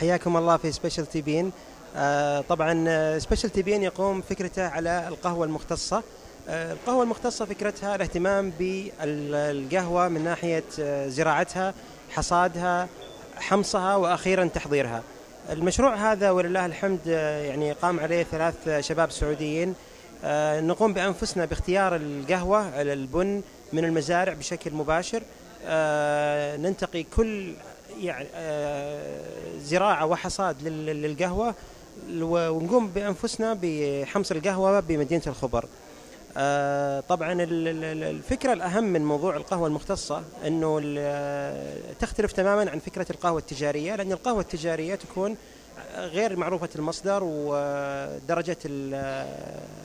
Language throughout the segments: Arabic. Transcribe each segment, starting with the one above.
حياكم الله في سبيشالتي بين آه، طبعا سبيشالتي بين يقوم فكرته على القهوة المختصة. آه، القهوة المختصة فكرتها الاهتمام بالقهوة من ناحية آه، زراعتها حصادها حمصها وأخيرا تحضيرها. المشروع هذا ولله الحمد آه، يعني قام عليه ثلاث شباب سعوديين. نقوم بأنفسنا باختيار القهوة البن من المزارع بشكل مباشر. ننتقي كل يعني آه، زراعة وحصاد لل- للقهوة ونقوم بأنفسنا بحمص القهوة بمدينة الخبر. آه، طبعا ال- ال- ال- الفكرة الأهم من موضوع القهوة المختصة أنه ال- تختلف تماما عن فكرة القهوة التجارية لأن القهوة التجارية تكون غير معروفة المصدر ودرجة ال-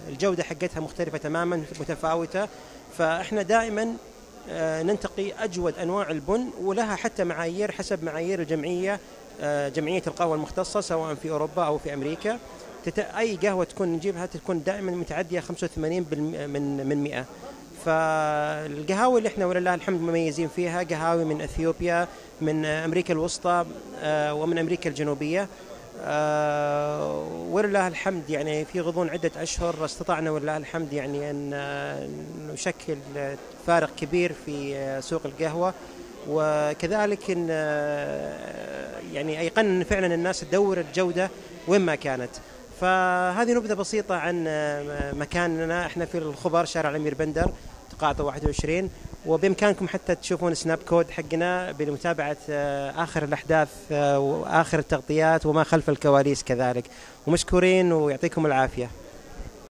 الجودة حقتها مختلفة تماما متفاوتة. فإحنا دائما آه، ننتقي أجود أنواع البن ولها حتى معايير حسب معايير الجمعية آه، جمعية القهوة المختصة سواء في أوروبا أو في أمريكا. أي قهوة تكون نجيبها تكون دائما متعدية 85 بالم... من من 100 فالقهاوي اللي إحنا ولله الحمد مميزين فيها قهاوي من إثيوبيا من أمريكا الوسطى آه، ومن أمريكا الجنوبية آه، ولله الحمد يعني في غضون عدة أشهر استطعنا ولله الحمد يعني أن آه، نشكل آه، فارق كبير في آه، سوق القهوة. وكذلك آه، يعني ايقنا ان فعلا الناس تدور الجودة وين ما كانت. فهذه نبذة بسيطة عن آه، مكاننا. إحنا في الخبر شارع الأمير بندر. تقاطع 21 وبإمكانكم حتى تشوفون سناب كود حقنا بمتابعة آه، آخر الأحداث آه، وآخر التغطيات وما خلف الكواليس كذلك. ومشكورين ويعطيكم العافية.